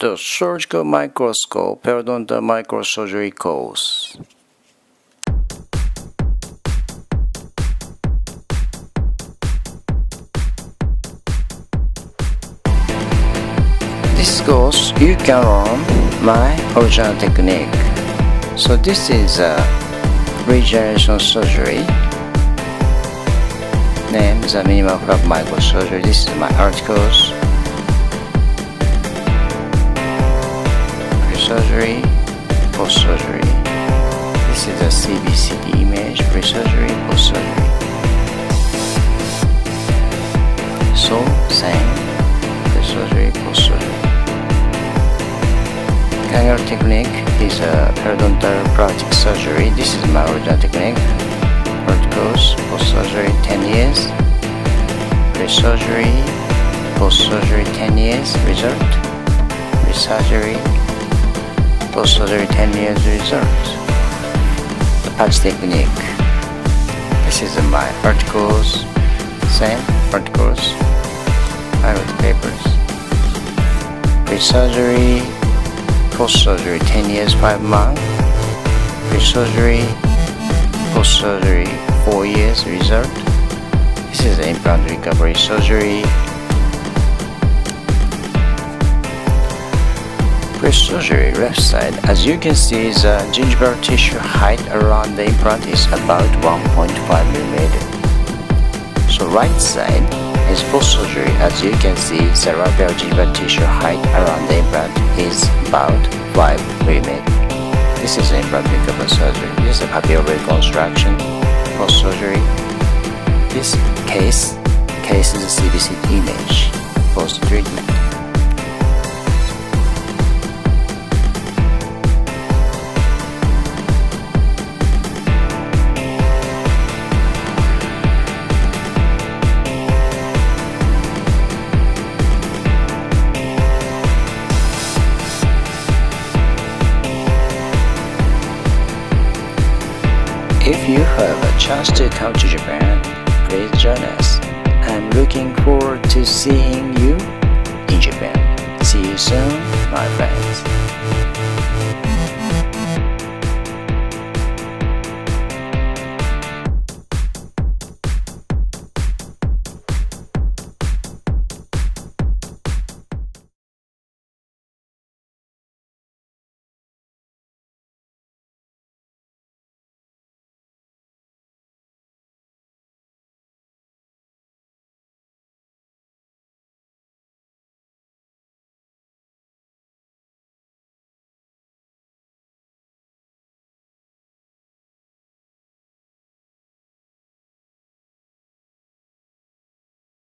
the surgical microscope periodontal microsurgery course. This course you can learn my original technique. So this is a regeneration surgery named the minimal flap microsurgery. This is my articles. Pre-surgery, post-surgery. This is a CBCT image, pre-surgery, post-surgery. So, same, pre-surgery, post-surgery. Kangaroo technique is a periodontal plastic surgery. This is my original technique. Verticals, post-surgery 10 years. Pre-surgery, post-surgery 10 years result. Pre-surgery, post-surgery 10 years result. The patch technique. This is my articles. Same articles. I wrote papers. Pre-surgery, post-surgery 10 years 5 months pre-surgery post-surgery 4 years result this is implant recovery surgery pre-surgery left side as you can see the gingival tissue height around the implant is about 1.5 millimeter so right side is post-surgery as you can see the labial gingival tissue height around the implant is about 5 mm. This is implant recovery surgery. This is a papillary reconstruction post-surgery. This case case is a CBC image post-treatment. If you have a chance to come to Japan, please join us. I'm looking forward to seeing you